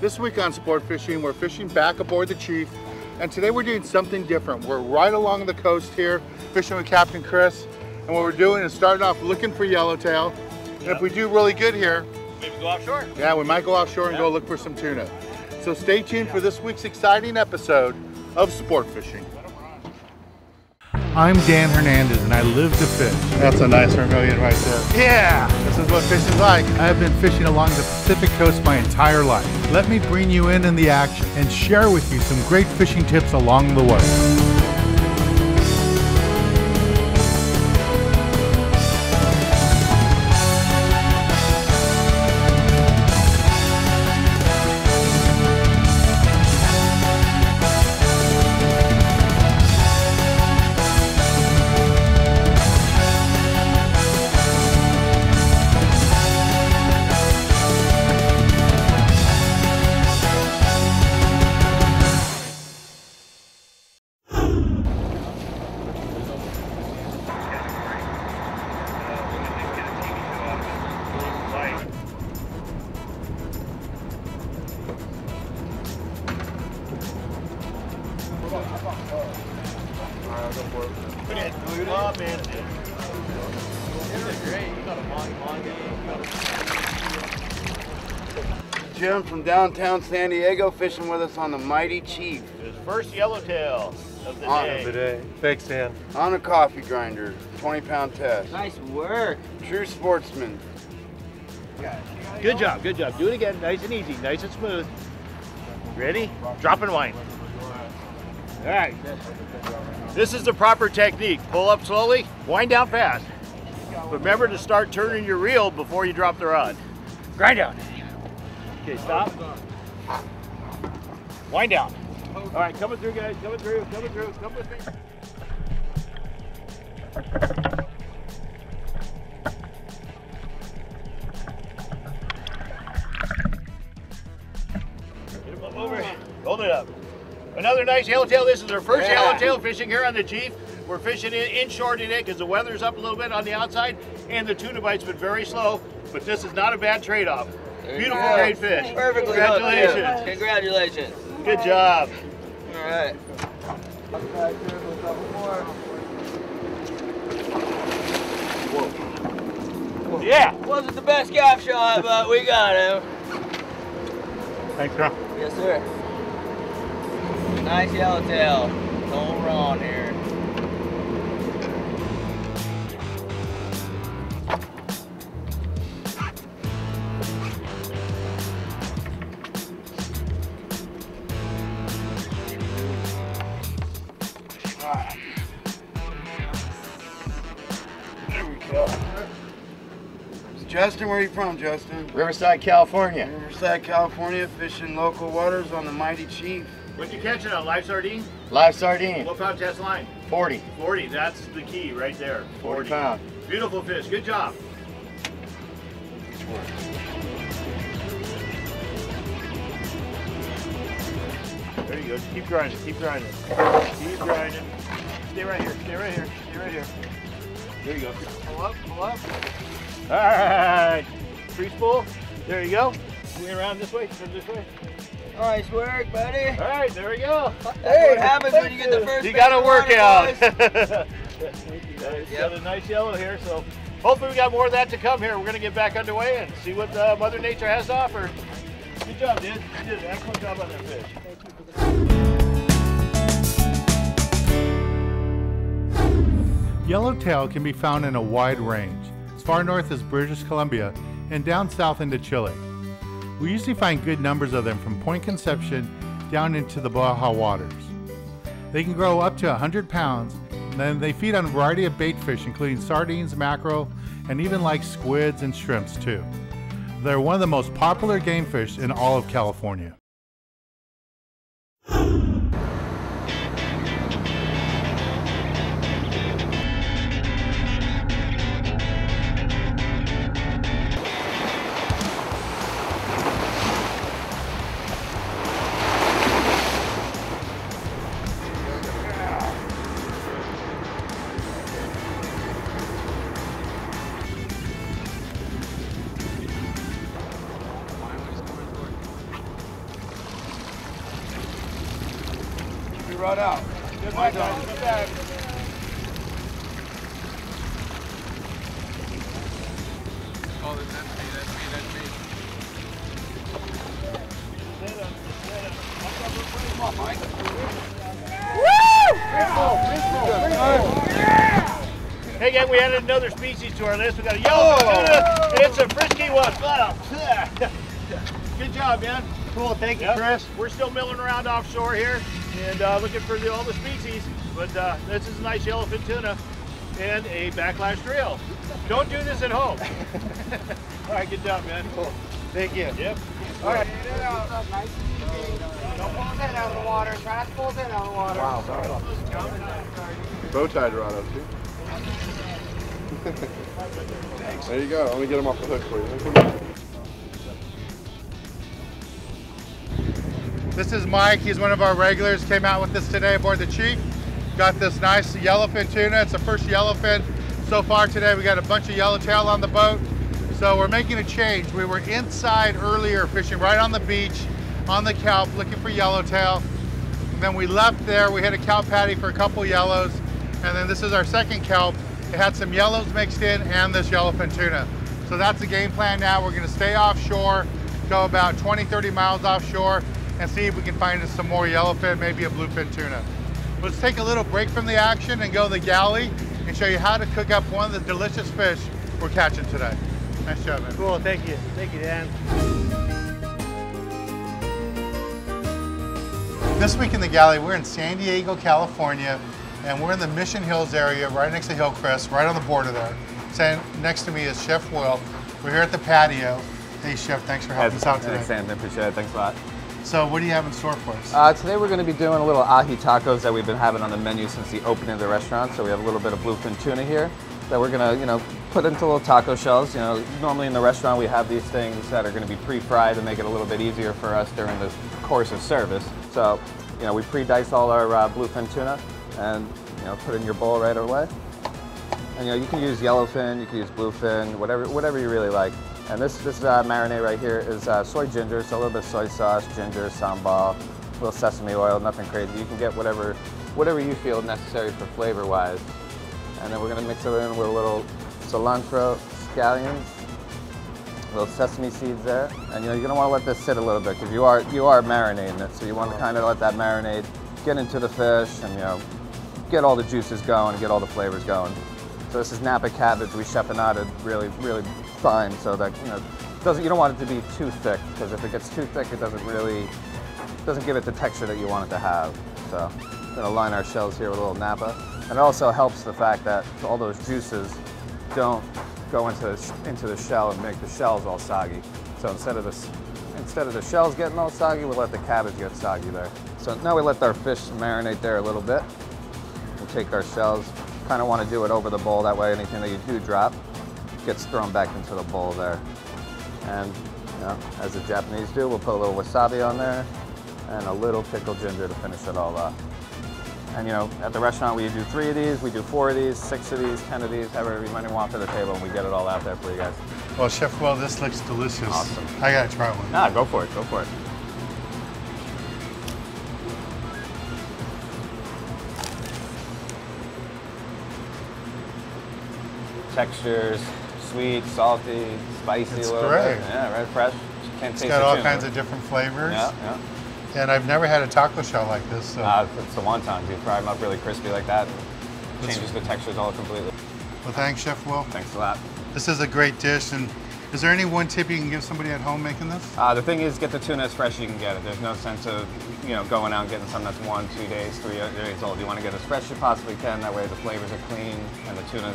This week on Sport Fishing, we're fishing back aboard the Chief, and today we're doing something different. We're right along the coast here, fishing with Captain Chris, and what we're doing is starting off looking for yellowtail. And if we do really good here, Maybe go offshore. yeah, we might go offshore and go look for some tuna. So stay tuned for this week's exciting episode of Sport Fishing. I'm Dan Hernandez and I live to fish. That's a nice vermilion right there. Yeah, this is what fishing's like. I have been fishing along the Pacific coast my entire life. Let me bring you in in the action and share with you some great fishing tips along the way. Jim from downtown San Diego fishing with us on the Mighty Chief His first yellowtail of the On day. Today. Thanks, Dan. on a coffee grinder, 20 pound test. Nice work. True sportsman. Good job, good job. Do it again, nice and easy, nice and smooth. Ready? Drop and wind. All right. This is the proper technique. Pull up slowly, wind down fast. Remember to start turning your reel before you drop the rod. Grind down. Okay, stop. Wind down. All right, coming through, guys. Coming through, coming through, come with me. Get him up over. Hold it up. Another nice yellowtail. This is our first Yeah. yellowtail fishing here on the Chief. We're fishing in inshore today because the weather's up a little bit on the outside and the tuna bite's been very slow, but this is not a bad trade-off. Beautiful, go. great fish. Perfectly hooked, too. Congratulations. Congratulations. Good job. All right. Yeah. Wasn't the best gaff shot, but we got him. Thanks, Carl. Yes, sir. Nice yellowtail. No wrong here. Justin, where are you from, Justin? Riverside, California. Riverside, California, fishing local waters on the Mighty Chief. What'd you catch it on? Live sardine? Live sardine, What pound test line? 40. 40. That's the key right there. 40 pound. Beautiful fish. Good job. There you go. Just keep grinding. Keep grinding. Keep grinding. Stay right here. Stay right here. Stay right here. There you go. Pull up. Pull up. All right. Free spool. There you go. Swing around this way. Turn this way. Nice work, buddy. All right. There we go. Hey, what happens when you get the first You got to work water, out. boys. It's got a nice yellow here, so hopefully we got more of that to come here. We're gonna get back underway and see what uh, Mother Nature has to offer. Good job, dude. You did an excellent job on that fish. Yellowtail can be found in a wide range, as far north as British Columbia and down south into Chile. We usually find good numbers of them from Point Conception down into the Baja waters. They can grow up to 100 pounds, and then they feed on a variety of bait fish, including sardines, mackerel, and even like squids and shrimps too. They're one of the most popular game fish in all of California. You run out. Good luck, guys. Come back. Hey, gang, we added another species to our list. We got a yellow oh. tuna, and it's a frisky one. Good job, man. Cool, thank you, Yep. Chris. We're still milling around offshore here and uh, looking for the, all the species, but uh, this is a nice yellowfin tuna and a backlash drill. Don't do this at home. all right, good job, man. Cool. Thank you. Yep. All right. Nice Don't pull his head out of the water. Try not to pull his head out of the water. Wow, Bow tie Dorado too. there you go. Let me get him off the hook for you. This is Mike. He's one of our regulars. Came out with us today aboard the Chief. Got this nice yellowfin tuna. It's the first yellowfin so far today. We got a bunch of yellowtail on the boat. So we're making a change. We were inside earlier fishing right on the beach on the kelp looking for yellowtail. And then we left there. We hit a kelp patty for a couple yellows. And then this is our second kelp. It had some yellows mixed in and this yellowfin tuna. So that's the game plan now. We're gonna stay offshore, go about 20, 30 miles offshore and see if we can find us some more yellowfin, maybe a bluefin tuna. Let's take a little break from the action and go to the galley and show you how to cook up one of the delicious fish we're catching today. Nice job, man. Cool, thank you. Thank you, Dan. This week in the galley, we're in San Diego, California, and we're in the Mission Hills area, right next to Hillcrest, right on the border there. Stand next to me is Chef Will. We're here at the patio. Hey, Chef, thanks for helping us out today. Thanks, Sam. Appreciate it. Thanks a lot. So, what do you have in store for us? Uh, today we're going to be doing a little ahi tacos that we've been having on the menu since the opening of the restaurant. So we have a little bit of bluefin tuna here that we're going to, you know, put into little taco shells. You know, normally in the restaurant we have these things that are going to be pre-fried to make it a little bit easier for us during the course of service. So, you know, we pre-dice all our uh, bluefin tuna and, you know, put in your bowl right away. And you know, you can use yellowfin, you can use bluefin, whatever, whatever you really like. And this this uh, marinade right here is uh, soy ginger, so a little bit of soy sauce, ginger, sambal, a little sesame oil, nothing crazy. You can get whatever whatever you feel necessary for flavor-wise. And then we're gonna mix it in with a little cilantro, scallions, little sesame seeds there. And you know, you're gonna wanna let this sit a little bit because you are you are marinating it. So you wanna kind of let that marinade get into the fish and you know, get all the juices going, get all the flavors going. So this is Napa cabbage. We chiffonaded really, really fine so that, you know, doesn't, you don't want it to be too thick because if it gets too thick, it doesn't really, doesn't give it the texture that you want it to have. So we're gonna line our shells here with a little Napa. And it also helps the fact that all those juices don't go into the, into the shell and make the shells all soggy. So instead of this, instead of the shells getting all soggy, we let the cabbage get soggy there. So now we let our fish marinate there a little bit. We'll take our shells, kind of want to do it over the bowl, that way anything that you do drop gets thrown back into the bowl there. And, you know, as the Japanese do, we'll put a little wasabi on there and a little pickled ginger to finish it all off. And you know, at the restaurant we do three of these, we do four of these, six of these, ten of these, however many you want for the table, and we get it all out there for you guys. Well, Chef Well, this looks delicious. Awesome. I gotta try one. Ah, go for it, go for it. Textures, sweet, salty, spicy It's a little great. bit. Yeah, right, fresh. Can't It's taste got the all kinds of different flavors. Yeah, yeah. And I've never had a taco shell like this. So. Uh, it's the wontons. You fry them up really crispy like that. Changes the textures all completely. well, thanks, Chef Will. Thanks a lot. This is a great dish. And is there any one tip you can give somebody at home making this? Uh, the thing is, get the tuna as fresh as you can get it. There's no sense of, you know, going out and getting something that's one, two days, three days old. You want to get as fresh as you possibly can. That way the flavors are clean and the tuna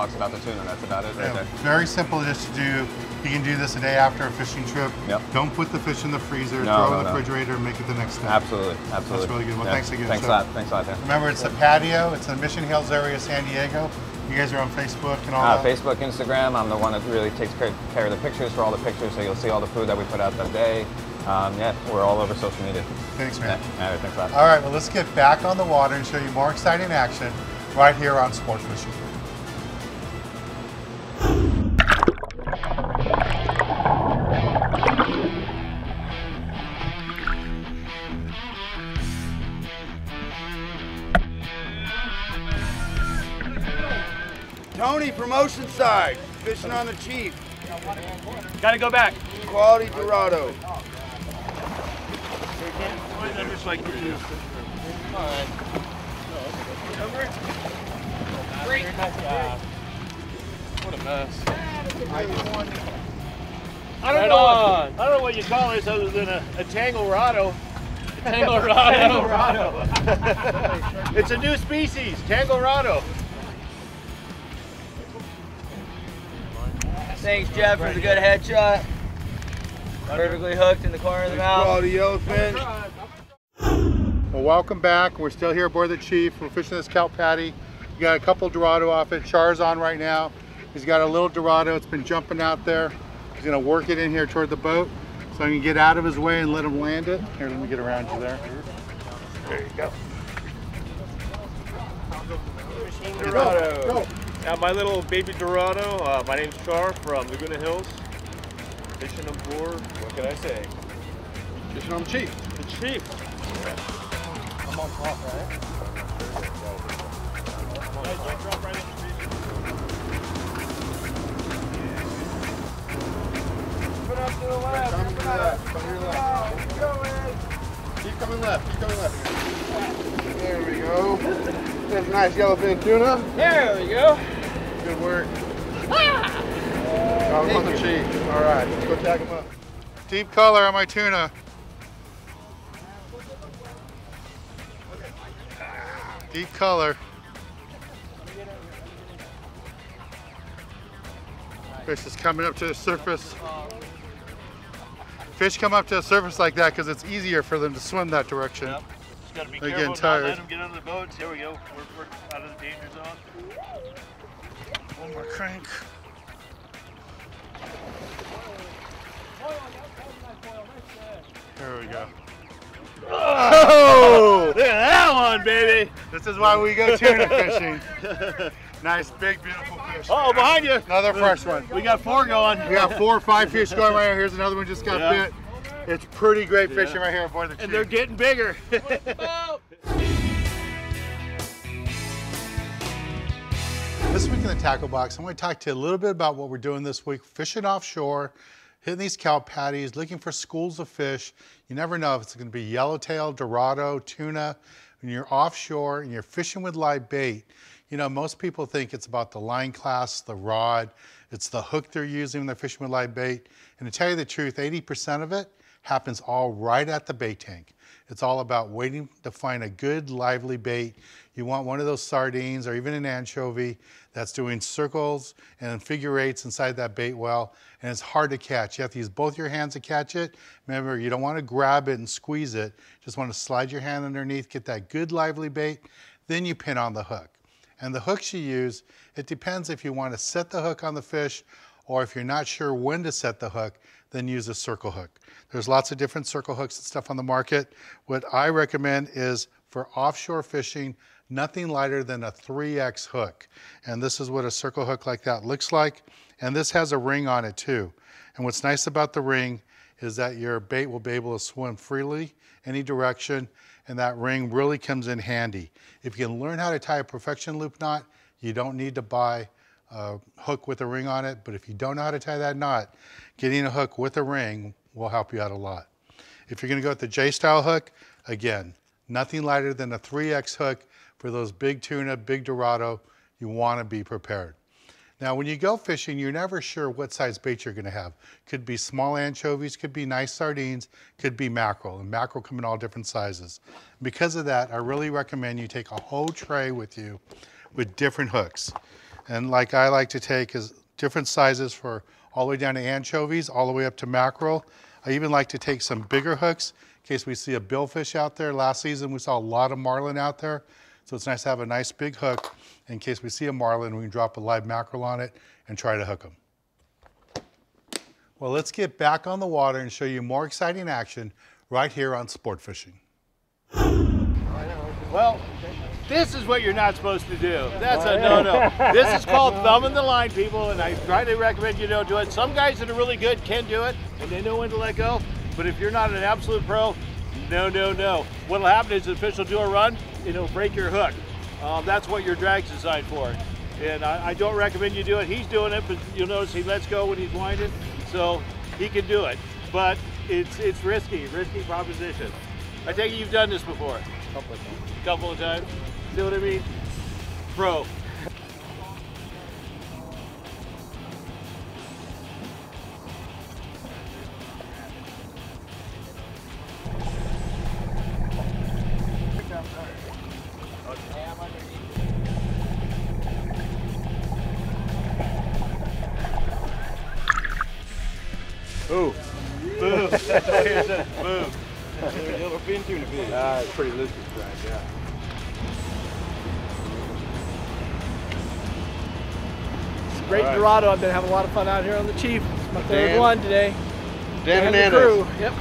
talks about the tuna. That's about it right Yeah, there. very simple dish to do. You can do this a day after a fishing trip. Yep. Don't put the fish in the freezer. No, throw it no, in the no. refrigerator and make it the next day. Absolutely, absolutely. That's really good. Well, Yeah. thanks again, Thanks Chef. a lot. Thanks a lot, Dan. Remember, it's the patio. It's in the Mission Hills area, San Diego. You guys are on Facebook and all Uh, that. Facebook, Instagram. I'm the one that really takes care, care of the pictures for all the pictures, so you'll see all the food that we put out that day. Um, yeah, we're all over social media. Thanks, Yeah. man. All right, thanks a lot. All right, well, let's get back on the water and show you more exciting action right here on Sports Fishing. Tony side, fishing on the Chief. Gotta go back. Quality Dorado. Just like you do. What a mess. I don't Right know. on. I don't know what you call this other than a, a Tanglerado. Tanglerado. it's a new species, Tanglerado. Thanks, Jeff, for the good headshot. Perfectly hooked in the corner of the mouth. Quality yellowfin. Well, welcome back. We're still here aboard the Chief. We're fishing this kelp patty. We got a couple Dorado off it. Char's on right now. He's got a little Dorado. It's been jumping out there. He's gonna work it in here toward the boat so I can get out of his way and let him land it. Here, let me get around you there. There you go. Dorado. Now my little baby Dorado. Uh, my name's Char from Laguna Hills. Fishing aboard. What can I say? Fishing on the Chief. I'm on top, right? Hey, jump right in the Chief. Keep coming left. Keep coming left. There we go. That's a nice yellowfin tuna. There we go. Good work. Oh, on the Chief. All right, let's go tag him up. Deep color on my tuna. Deep color. Fish is coming up to the surface. Fish come up to the surface like that because it's easier for them to swim that direction. Yep. Just gotta be They're careful. getting Not let tired. them get under the boats. Here we go. We're, we're out of the danger zone. One more crank. There we go. Oh! Look at that one, baby. This is why we go tuna fishing. Nice, big, beautiful fish. Oh, behind you. Another fresh one. We got four going. We got four or five fish going right here. Here's another one just got Yeah. bit. It's pretty great fishing right here aboard the And they're getting bigger. This week in the Tackle Box, I'm going to talk to you a little bit about what we're doing this week, fishing offshore, hitting these kelp patties, looking for schools of fish. You never know if it's going to be yellowtail, dorado, tuna. When you're offshore and you're fishing with live bait, you know, most people think it's about the line class, the rod, it's the hook they're using when they're fishing with live bait. And to tell you the truth, 80% of it happens all right at the bait tank. It's all about waiting to find a good lively bait. You want one of those sardines or even an anchovy that's doing circles and figure eights inside that bait well, and it's hard to catch. You have to use both your hands to catch it. Remember, you don't want to grab it and squeeze it. Just want to slide your hand underneath, get that good lively bait, then you pin on the hook. And the hooks you use, it depends if you want to set the hook on the fish or if you're not sure when to set the hook, then use a circle hook. There's lots of different circle hooks and stuff on the market. What I recommend is for offshore fishing, nothing lighter than a 3X hook. And this is what a circle hook like that looks like. And this has a ring on it too. And what's nice about the ring is that your bait will be able to swim freely any direction and that ring really comes in handy. If you can learn how to tie a perfection loop knot, you don't need to buy a hook with a ring on it, but if you don't know how to tie that knot, getting a hook with a ring will help you out a lot. If you're gonna go with the J-style hook, again, nothing lighter than a 3X hook for those big tuna, big Dorado, you wanna be prepared. Now, when you go fishing, you're never sure what size bait you're gonna have. Could be small anchovies, could be nice sardines, could be mackerel, and mackerel come in all different sizes. Because of that, I really recommend you take a whole tray with you with different hooks. And like I like to take is different sizes for all the way down to anchovies, all the way up to mackerel. I even like to take some bigger hooks in case we see a billfish out there. Last season, we saw a lot of marlin out there. So it's nice to have a nice big hook in case we see a marlin, we can drop a live mackerel on it and try to hook them. Well, let's get back on the water and show you more exciting action right here on Sport Fishing. Well, this is what you're not supposed to do. That's a no-no. This is called thumbing the line, people, and I highly recommend you don't do it. Some guys that are really good can do it, and they know when to let go. But if you're not an absolute pro, no, no, no. What'll happen is the fish will do a run, and it'll break your hook. Um, that's what your drag's designed for. And I, I don't recommend you do it. He's doing it, but you'll notice he lets go when he's winding, so he can do it. But it's it's risky, risky proposition. I take it you've done this before. Couple of times. Couple of times. See what I mean? Bro. Ooh. Boom. Boom. Ah, it's pretty loose Great Dorado. I've been having a lot of fun out here on the Chief. It's my third Dan- one today. Dan And the crew. Yep.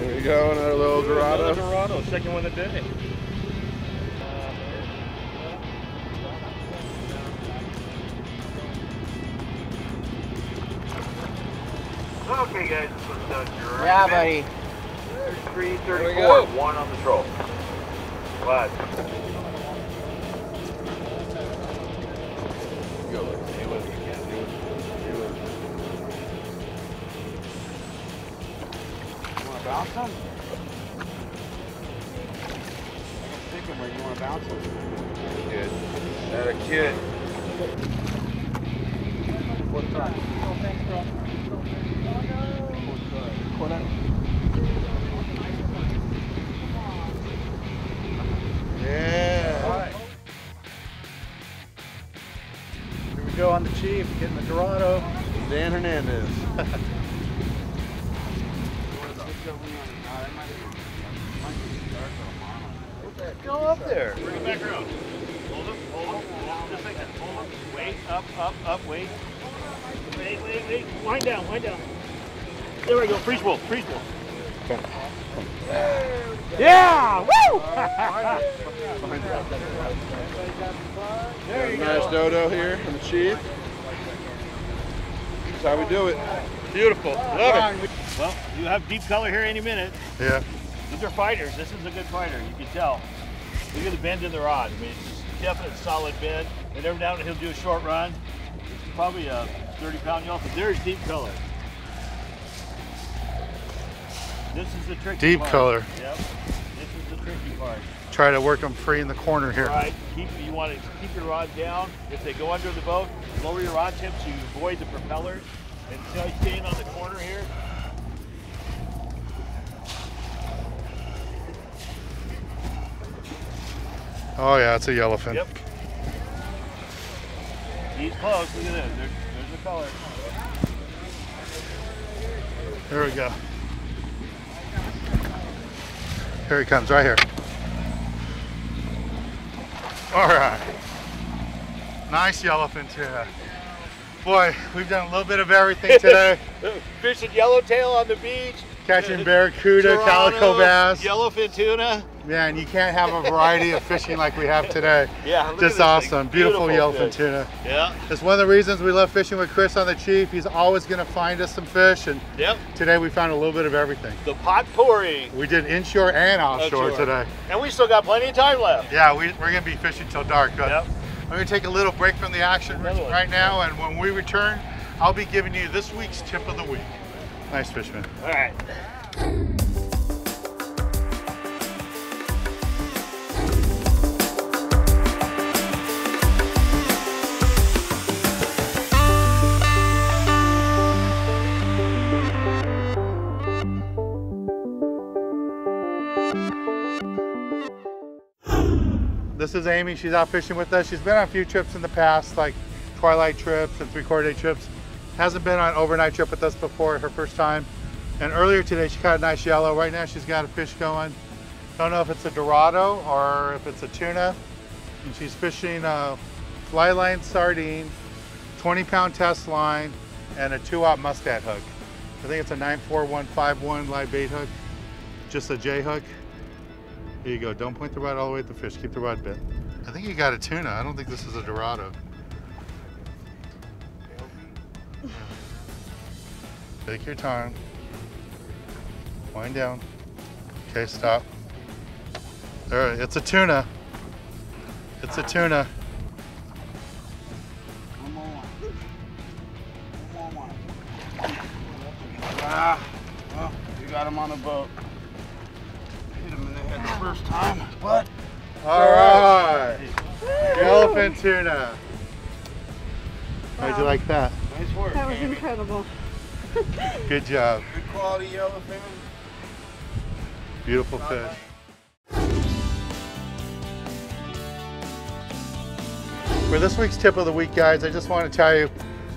There we go, another little Dorado. Dorado, second one of the day. Okay, guys, this was Gerard. Yeah, buddy. 334, one on the troll. Glad. You want to bounce him? I can pick him where you want to bounce him. Kid. That a kid. Yeah. Here go on the Chief, getting the Dorado. Dan Hernandez. Go up there. Bring it back around. Hold him, hold him. Just like that. Hold him. Wait, up, up, up, wait. Wait, wait, wait. Wind down, wind down. There we go. Free spool, free spool. Yeah! Woo! There you Nice go. dodo here on the Chief. That's how we do it. Beautiful. Love it. Well, you have deep color here any minute. Yeah. These are fighters. This is a good fighter. You can tell. Look at the bend in the rod. I mean, it's a definite solid bend. And every now and then he'll do a short run. It's probably a 30 pound yellow, but there's deep color. This is the tricky Deep part. color. Yep. This is the tricky part. Try to work them free in the corner here. Right. Keep you want to keep your rod down. If they go under the boat, lower your rod tip so you avoid the propellers. And how he's staying on the corner here? Oh yeah, it's a yellowfin. Yep. He's close. Look at this. There, there's the color. There we go. Here he comes, right here. All right. Nice yellowfin tuna. Boy, we've done a little bit of everything today. Fishing yellowtail on the beach. Catching barracuda, calico bass. Yellowfin tuna. Man, you can't have a variety of fishing like we have today. Yeah, Just awesome. Beautiful, Beautiful yellowfin tuna. Yeah. It's one of the reasons we love fishing with Chris on the Chief. He's always going to find us some fish, and Yep. today we found a little bit of everything. The potpourri. We did inshore and offshore Offshore. today. And we still got plenty of time left. Yeah, we, we're going to be fishing till dark. But Yep. I'm going to take a little break from the action Another one. right now, and when we return, I'll be giving you this week's tip of the week. Nice fishman. All right. This is Amy. She's out fishing with us. She's been on a few trips in the past, like twilight trips and three-quarter day trips. Hasn't been on an overnight trip with us before, her first time. And earlier today, she caught a nice yellow. Right now, she's got a fish going. Don't know if it's a Dorado or if it's a tuna. And she's fishing a fly line sardine, 20 pound test line, and a two aught Mustad hook. I think it's a 94151 live bait hook, just a J hook. Here you go. Don't point the rod all the way at the fish. Keep the rod bent. I think you got a tuna. I don't think this is a Dorado. Take your time. Wind down. Okay, stop. All right, it's a tuna. It's a tuna. Ah, well, you got him on the boat. Yellowfin tuna. How'd you like that? Nice work. That was Amy. incredible. Good job. Good quality yellowfin. Beautiful fish. For this week's tip of the week, guys, I just want to tell you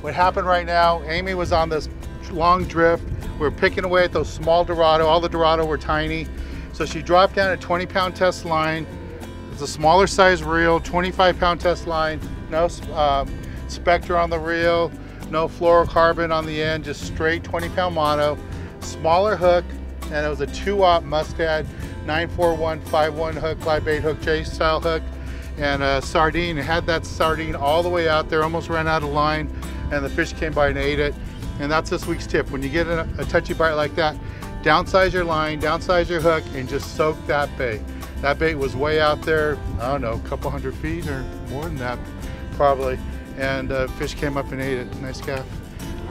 what happened right now. Amy was on this long drift. We are picking away at those small Dorado. All the Dorado were tiny. So she dropped down a 20 pound test line. It's a smaller size reel, 25 pound test line, no uh, Spectra on the reel, no fluorocarbon on the end, just straight 20 pound mono, smaller hook, and it was a 2-aught Mustad 94151 hook, live bait hook, J style hook, and a sardine. It had that sardine all the way out there, almost ran out of line, and the fish came by and ate it. And that's this week's tip. When you get a, a touchy bite like that, downsize your line, downsize your hook, and just soak that bait. That bait was way out there, I don't know, a couple hundred feet or more than that, probably. And uh, fish came up and ate it. Nice gaff,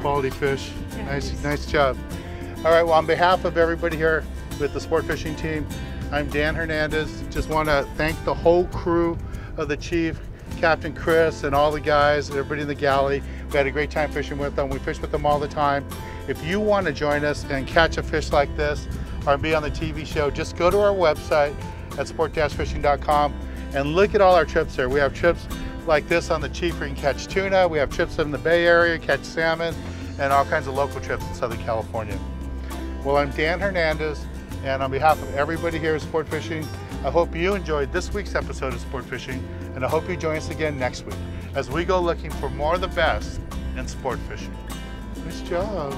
quality fish. Nice, nice job. All right, well, on behalf of everybody here with the sport fishing team, I'm Dan Hernandez. Just want to thank the whole crew of the Chief, Captain Chris, and all the guys, everybody in the galley. We had a great time fishing with them. We fish with them all the time. If you want to join us and catch a fish like this or be on the TV show, just go to our website at sport-fishing.com and look at all our trips there. We have trips like this on the Chief where you can catch tuna. We have trips in the Bay Area, catch salmon, and all kinds of local trips in Southern California. Well, I'm Dan Hernandez, and on behalf of everybody here at Sport Fishing, I hope you enjoyed this week's episode of Sport Fishing, and I hope you join us again next week as we go looking for more of the best in sport fishing. Nice job.